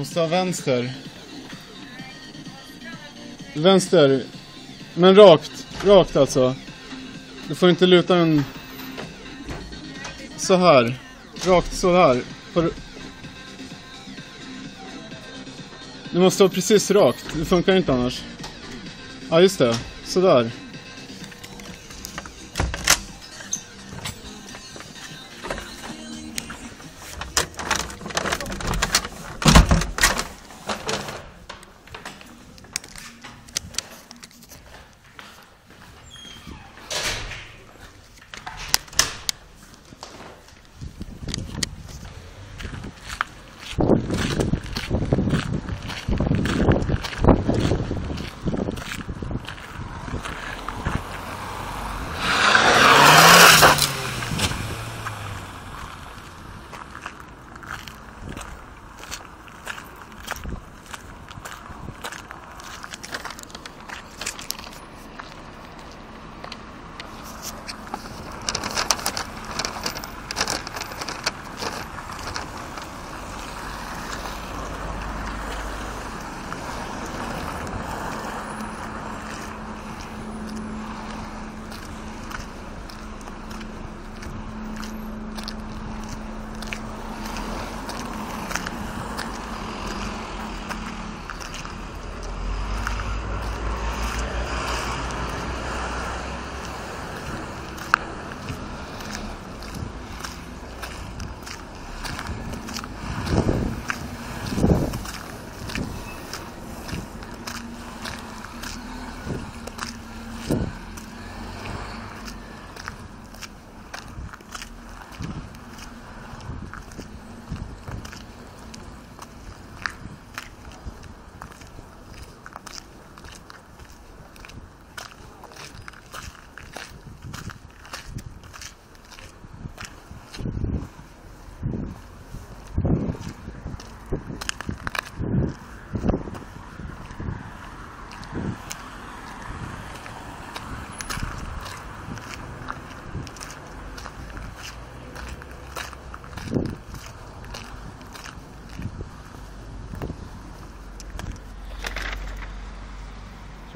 Måste ha vänster. Vänster. Men rakt. Rakt alltså. Du får inte luta den så här. Rakt så här. På... Du måste vara precis rakt. Det funkar inte annars. Ja, just det. Sådär.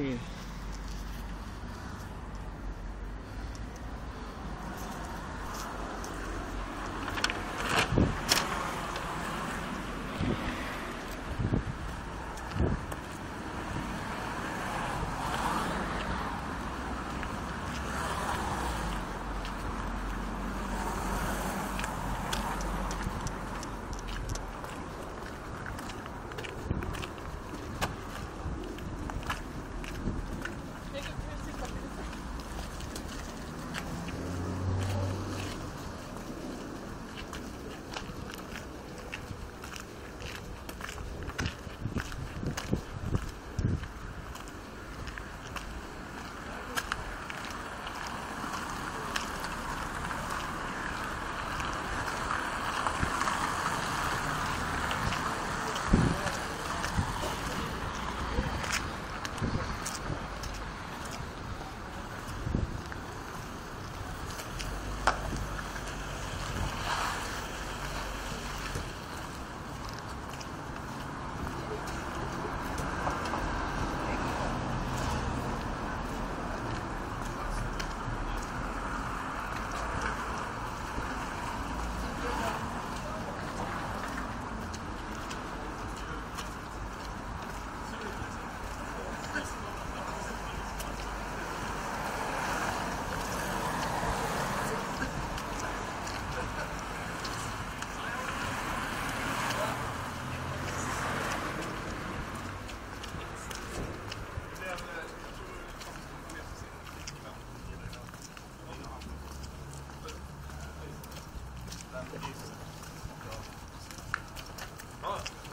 you.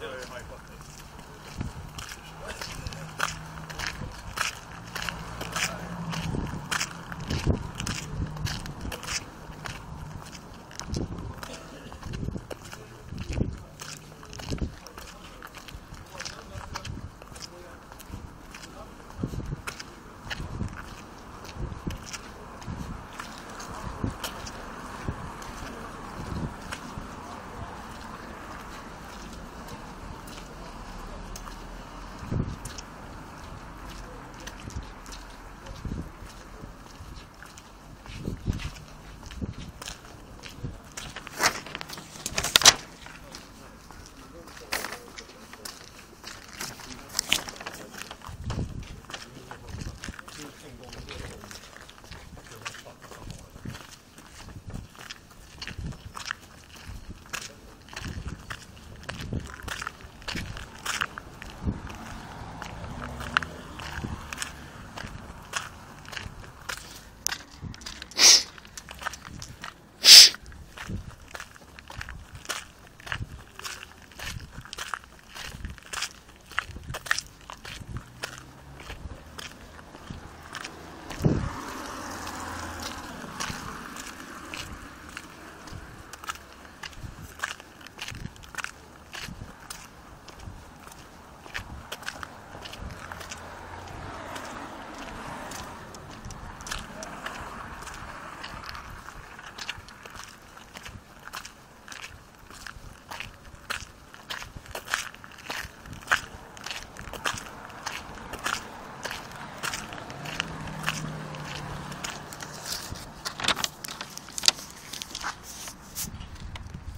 still in my pocket.